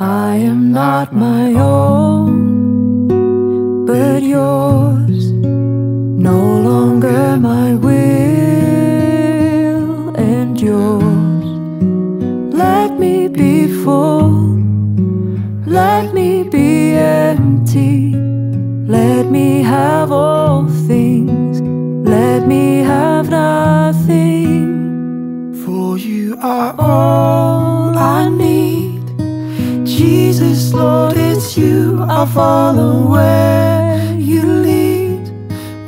I am not my own, but yours. No longer my will and yours. Let me be full, let me be empty. Let me have all things, let me have nothing. For you are all Lord, it's you. I follow where you lead.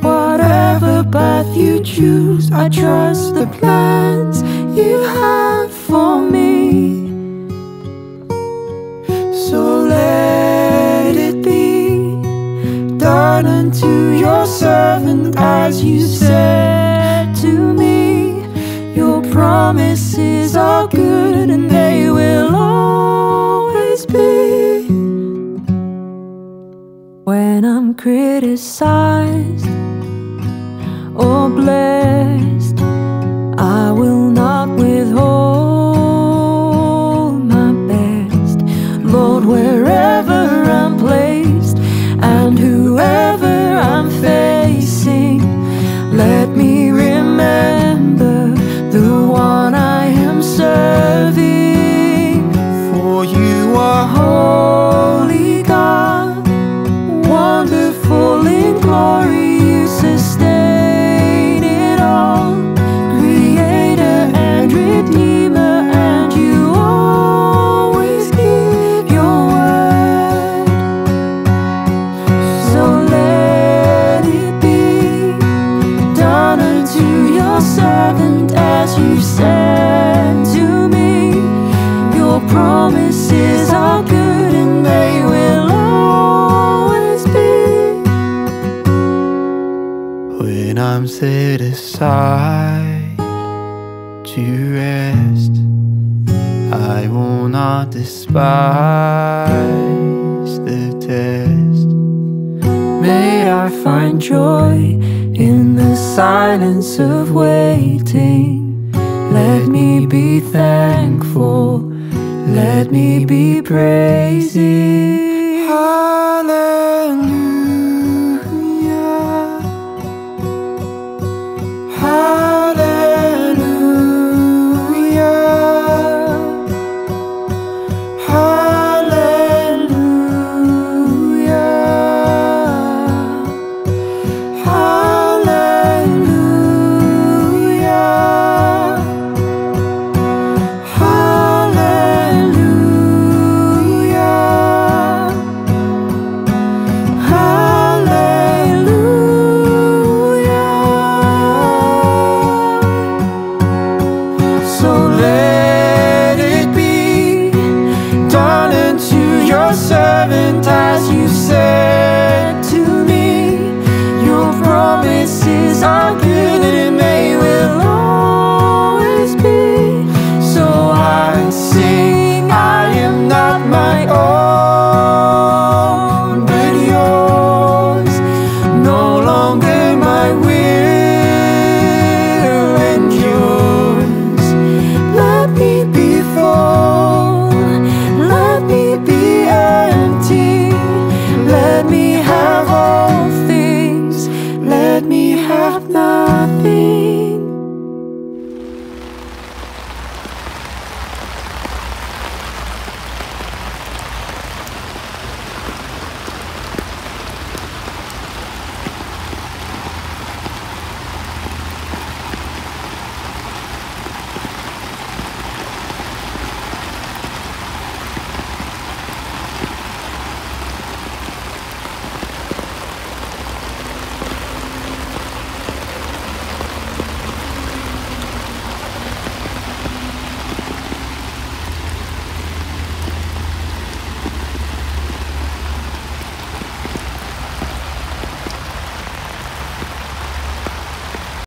Whatever path you choose, I trust the plans you have for me. So let it be done unto your servant as you said to me. Your promises are good and criticized Set aside to rest, I will not despise the test. May I find joy in the silence of waiting. Let me be thankful, let me be praising. Hallelujah. love.